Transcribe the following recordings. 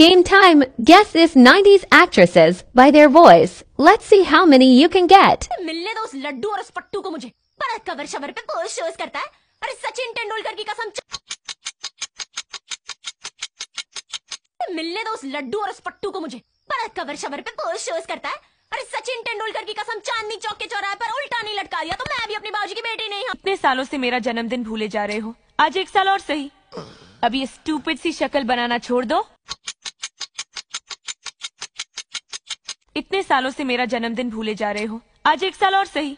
Game time. Guess this 90s actresses by their voice. Let's see how many you can get. मिलने दो उस लड्डू और उस पट्टू को मुझे। बड़ा कवर शवर पे पोस्ट शोज़ करता है। अरे सचिन तेंदुलकर की कसम च- मिलने दो उस लड्डू और उस पट्टू को मुझे। बड़ा कवर शवर पे पोस्ट शोज़ करता है। अरे सचिन तेंदुलकर की कसम चांदनी चौक के चौराहे पर उल्टा नहीं लटका दिया तो मैं भी अपनी बाबूजी की बेटी नहीं हूँ। इतने सालों से मेरा जन्मदिन भूले जा रहे हो। आज एक साल और सही। अब ये स्टूपिड सी शक्ल बनाना छोड़ दो। इतने सालों से मेरा जन्मदिन भूले जा रहे हो। आज एक साल और सही।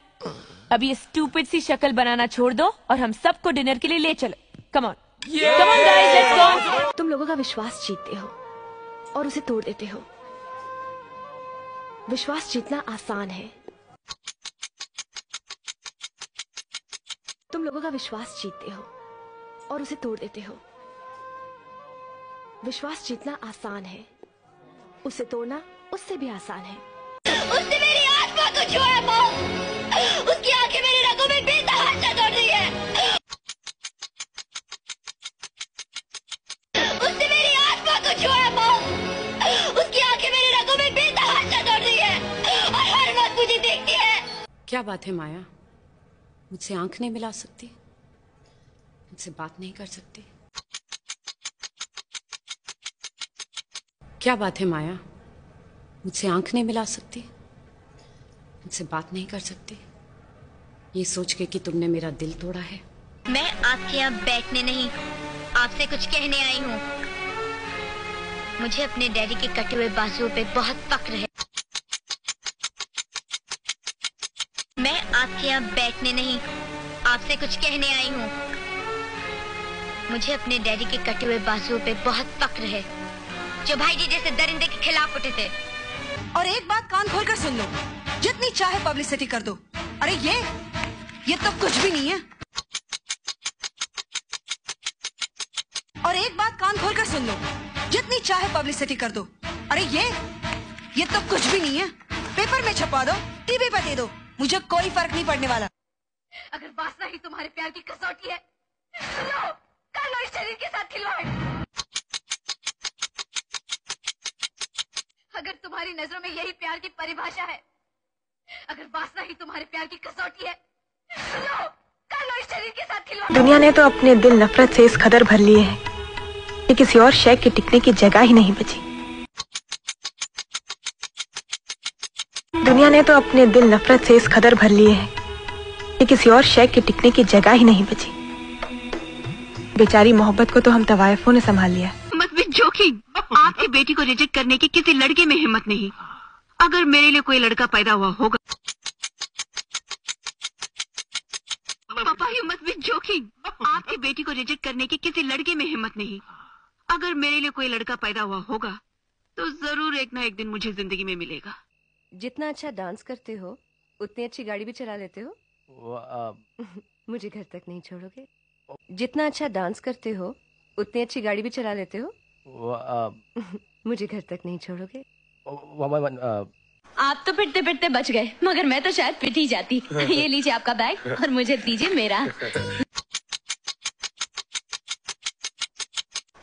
अब ये स्टूपिड सी शक्ल बनाना छोड़ दो और हम सबको डिनर के लिए ले चलो। Come on come on guys let's go तुम लोगों का विश्वास जीतते हो और उसे तोड़ देते हो। विश्वास जीतना आसान है। तुम लोगों का विश्वास जीतते हो और उसे तोड़ देते हो। विश्वास जीतना आसान है। उसे तोड़ना उससे भी आसान है। उसने मेरी आत्मा को छुआ मौत उसकी आँखें मेरी रगों में बेतहाशा दौड़ रही है। उसने मेरी आत्मा को छुआ मौत उसकी आँखें मेरी रगों में बेतहाशा दौड़ रही है और हर वक्त मुझे देखती है। क्या बात है माया? मुझसे आँख नहीं मिला सकती। मुझसे बात नहीं कर सकती। क्या बात है माया? मुझसे आँख नहीं मिला सकती। मुझसे बात नहीं कर सकती। ये सोच के कि तुमने मेरा दिल तोड़ा है। मैं आपके यहाँ बैठने नहीं आपसे कुछ कहने आई हूँ। मुझे अपने डैडी के कटे हुए बाजुओं पे बहुत फक्र है। मैं आपके यहाँ बैठने नहीं आपसे कुछ कहने आई हूँ। मुझे अपने डैडी के कटे हुए बाजुओं पे बहुत फक्र है। जो भाई जी जैसे दरिंदे के खिलाफ उठे थे। और एक बात कान खोल कर सुन लो। जितनी चाहे पब्लिसिटी कर दो। अरे ये ये तो कुछ भी नहीं है। और एक बात कान खोल कर सुन लो। जितनी चाहे पब्लिसिटी कर दो। अरे ये ये तो कुछ भी नहीं है। पेपर में छपा दो, टीवी पर दे दो। मुझे कोई फ़र्क नहीं पड़ने वाला। अगर वासना ही तुम्हारे प्यार की कसौटी है तो लो कर लो इस शरीर के साथ खिलवाड़ अगर तुम्हारी नज़रों में यही प्यार की परिभाषा है, अगर वासना ही तुम्हारे प्यार की कसौटी है तो लो कर लो इस शरीर के साथ खिलवाड़। दुनिया ने तो अपने दिल नफरत से इस कदर भर लिए हैं कि किसी और शय के टिकने की जगह ही नहीं बची। दुनिया ने तो अपने दिल नफरत से इस कदर भर लिए है कि किसी और शय के टिकने की जगह ही नहीं बची। बेचारी मोहब्बत को तो हम तवायफों ने संभाल लिया। जोखिम। आपकी बेटी को रिजेक्ट करने की किसी लड़के में हिम्मत नहीं। अगर मेरे लिए कोई लड़का पैदा हुआ होगा। पापा हिम्मत भी जोखिम। आपकी बेटी को रिजेक्ट करने की किसी लड़के में हिम्मत नहीं। अगर मेरे लिए कोई लड़का पैदा हुआ होगा तो ज़रूर एक ना एक दिन मुझे ज़िंदगी में मिलेगा। जितना अच्छा डांस करते हो उतनी अच्छी गाड़ी भी चला लेते हो। मुझे घर तक नहीं छोड़ोगे। जितना अच्छा डांस करते हो उतनी अच्छी गाड़ी भी चला लेते हो। मुझे घर तक नहीं छोड़ोगे? आप तो पिटते पिटते बच गए मगर मैं तो शायद पिट ही जाती। ये लीजिए आपका बैग और मुझे दीजिए मेरा।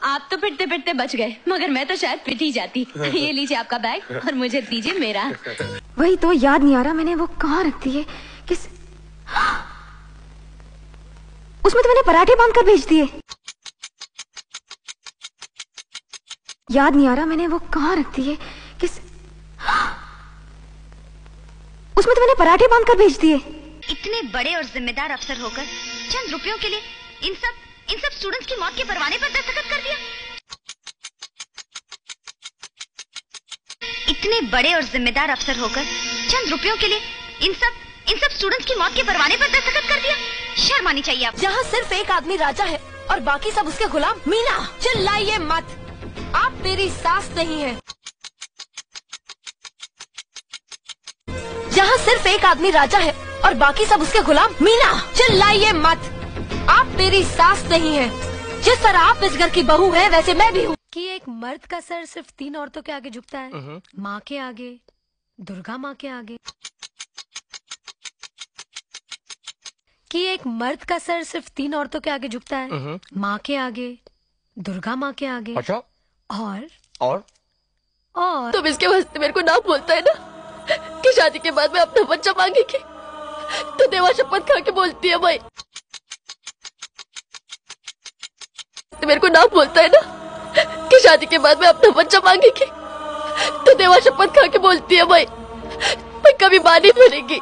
आप तो पिटते पिटते बच गए मगर मैं तो शायद पिट ही जाती। ये लीजिए आपका बैग और मुझे दीजिए मेरा। वही तो याद नहीं आ रहा मैंने वो कहाँ रख दी है किस उसमें तो मैंने पराठे बाँध कर भेज दिए। याद नहीं आ रहा मैंने वो कहाँ रख दी है किस उसमें तो मैंने पराठे बाँध कर भेज दिए। इतने बड़े और जिम्मेदार अफसर होकर चंद रुपयों के लिए इन सब इन सब स्टूडेंट्स की मौत के परवाने पर दस्तखत कर दिया। इतने बड़े और जिम्मेदार अफसर होकर चंद रुपयों के लिए इन सब इन सब स्टूडेंट्स की मौत के परवाने पर दस्तखत कर दिया। शर्म आनी चाहिए आप। जहाँ सिर्फ़ एक आदमी राजा है और बाकी सब उसके गुलाम मीना चिल्लाइए मत। आप मेरी सास नहीं है। जहाँ सिर्फ़ एक आदमी राजा है और बाकी सब उसके गुलाम। मीना चिल्लाइए मत। आप मेरी सास नहीं है। जिस तरह आप इस घर की बहू है वैसे मैं भी हूँ। कि एक मर्द का सर सिर्फ़ तीन औरतों के आगे झुकता है। माँ के आगे दुर्गा माँ के आगे। कि एक मर्द का सर सिर्फ़ तीन औरतों के आगे झुकता है। माँ के आगे दुर्गा माँ के आगे। अच्छा। और? और? और? तुम इसके वास्ते मेरे को ना बोलता है ना कि शादी के बाद मैं अपना बच्चा मांगेगी। तो देवा शपथ खा के बोलती है भाई। तो मेरे को ना बोलता है ना कि शादी के बाद मैं अपना बच्चा मांगेगी। तो देवा शपथ खा के बोलती है भाई। मैं कभी माँ नहीं। बनेगी